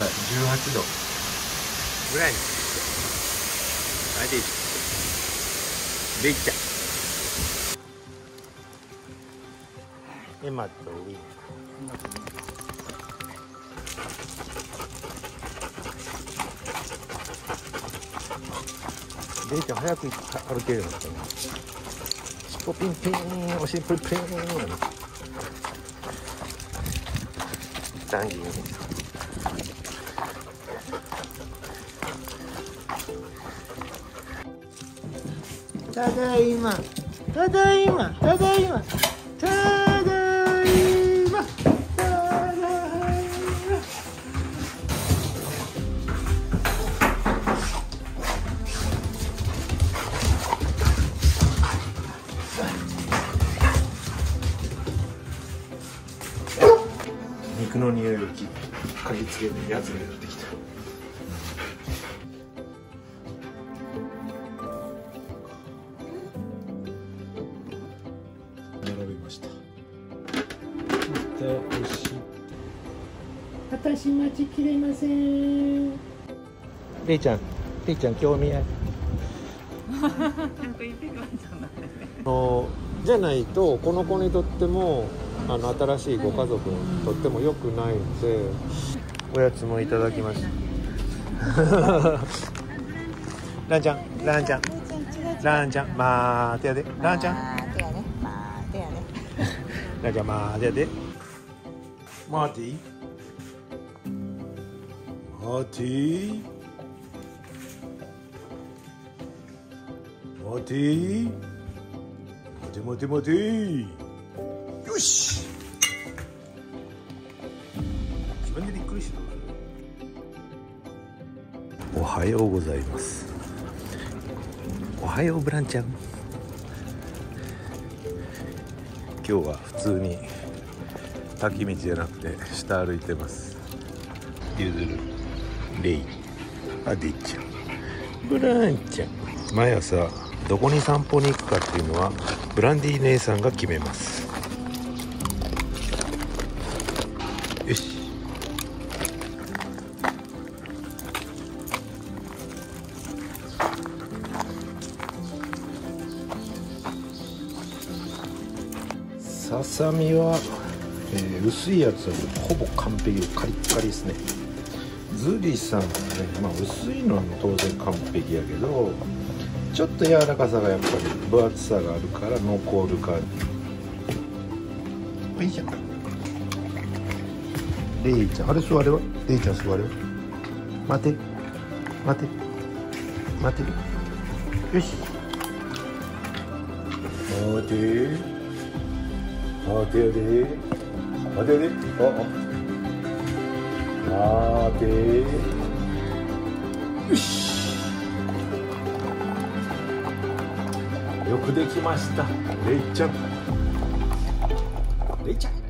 18度。ぐらいに。はいでいいっちゃエマとウィン。レイちゃん早く歩けるようになったね。尻尾ピンピンお尻プリプリン。ダンギン。ただいま。ただいま。ただいま。ただいま。ただいま。肉の匂いをき嗅ぎつけるやつがやってきた。ました。しい私待ちきれませんれいちゃん。れいちゃん興味ある。のじゃないとこの子にとってもあの新しいご家族にとっても良くないのでおやつもいただきましたランちゃん。ランちゃん。ランちゃん。待てやで。ランちゃんまあ、手やね。まあ、手やね。ランちゃん待てやで。マーティマーティマーティ待て待て待てよし。自分でびっくりした。おはようございます。おはようブランちゃん。今日は普通に滝道じゃなくて下歩いてます。ゆずるレイ。アディちゃんブランちゃん。毎朝どこに散歩に行くかっていうのはブランディ姉さんが決めます。ささみは、えー薄いやつはほぼ完璧カリッカリですね。ズリさんはね、まあ、薄いのは当然完璧やけどちょっと柔らかさがやっぱり分厚さがあるから残る感。じはいじゃん。レイちゃんあれ座れはレイちゃん座れは待て。待て。待て。よし。待て待てよで待てよでああ待てよしよくできました。レイちゃん。レイちゃん。